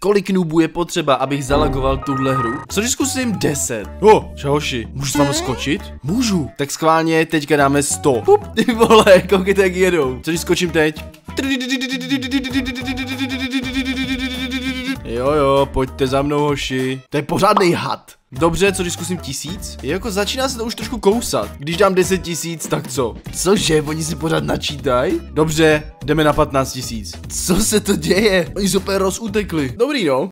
Kolik nubů je potřeba, abych zalagoval tuhle hru? Co když zkusím 10? Oh, čahoši, můžu s vámi skočit? Můžu. Tak schválně teďka dáme 100. Pup, ty vole, koukejte jak jedou. Co když skočím teď? Jo jo, pojďte za mnou hoši. To je pořádný had. Dobře, co když zkusím tisíc? Je jako začíná se to už trošku kousat. Když dám 10 tisíc, tak co? Cože, oni si pořád načítají? Dobře, jdeme na 15 tisíc. Co se to děje? Oni úplně rozutekli. Dobrý no.